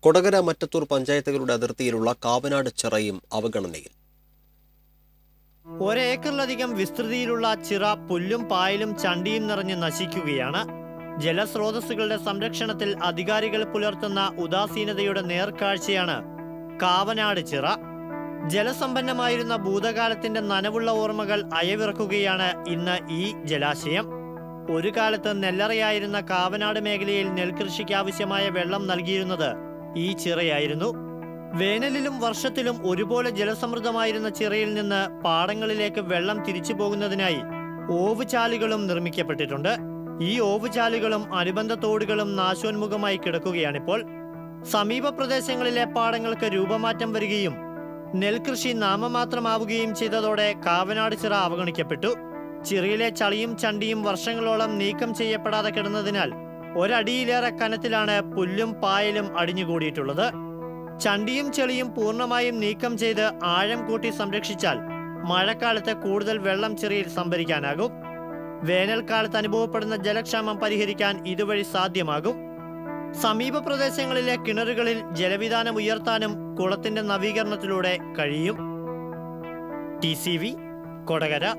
കൊടകര മറ്റത്തൂർ പഞ്ചായത്തുകളുടെ അതിർത്തിയിലുള്ള കാവനാട് ചിറയും അവഗണനയിൽ. ഒരേക്കറിലധികം വിസ്തൃതിയിലുള്ള ചിറ പുല്ലും പായലും ചണ്ടിയും നിറഞ്ഞ് നശിക്കുകയാണ്. ജലസ്രോതസ്സുകളുടെ സംരക്ഷണത്തിൽ അധികാരികൾ പുലർത്തുന്ന ഉദാസീനതയുടെ നേർക്കാഴ്ചയാണ് കാവനാട് ചിറ. ജലസമ്പന്നമായിരുന്ന ഭൂതകാലത്തിന്റെ നനവുള്ള ഓർമ്മകൾ അയവിറക്കുകയാണ് ഇന്ന് ഈ ജലാശയം. ഒരു കാലത്ത് നെല്ലറയായിരുന്ന കാവനാട് മേഖലയിൽ നെൽകൃഷിക്ക് ആവശ്യമായ വെള്ളം നൽകിയിരുന്നത് ഈ ചിറയായിരുന്നു. വേനലിലും വർഷത്തിലും ഒരുപോലെ ജലസമൃദ്ധമായിരുന്ന ചിറയിൽ നിന്ന് പാടങ്ങളിലേക്ക് വെള്ളം തിരിച്ചു പോകുന്നതിനായി ഓവുചാലുകളും നിർമ്മിക്കപ്പെട്ടിട്ടുണ്ട്. ഈ ഓവുചാലുകളും അനുബന്ധ തോടുകളും നാശോന്മുഖമായി കിടക്കുകയാണിപ്പോൾ. സമീപ പ്രദേശങ്ങളിലെ പാടങ്ങൾക്ക് രൂപമാറ്റം വരികയും നെൽകൃഷി നാമമാത്രമാവുകയും ചെയ്തതോടെ കാവനാട് ചിറ അവഗണിക്കപ്പെട്ടു. ചിറയിലെ ചളിയും ചണ്ടിയും വർഷങ്ങളോളം നീക്കം ചെയ്യപ്പെടാതെ കിടന്നതിനാൽ ഒരടിയിലേറെ കനത്തിലാണ് പുല്ലും പായലും അടിഞ്ഞുകൂടിയിട്ടുള്ളത്. ചണ്ടിയും ചെളിയും പൂർണമായും നീക്കം ചെയ്ത് ആഴം കൂട്ടി സംരക്ഷിച്ചാൽ മഴക്കാലത്ത് കൂടുതൽ വെള്ളം ചെറിയിൽ സംഭരിക്കാനാകും. വേനൽക്കാലത്ത് അനുഭവപ്പെടുന്ന ജലക്ഷാമം പരിഹരിക്കാൻ ഇതുവഴി സാധ്യമാകും. സമീപ പ്രദേശങ്ങളിലെ കിണറുകളിൽ ജലവിധാനം ഉയർത്താനും കുളത്തിന്റെ നവീകരണത്തിലൂടെ കഴിയും. T C V Kodakara.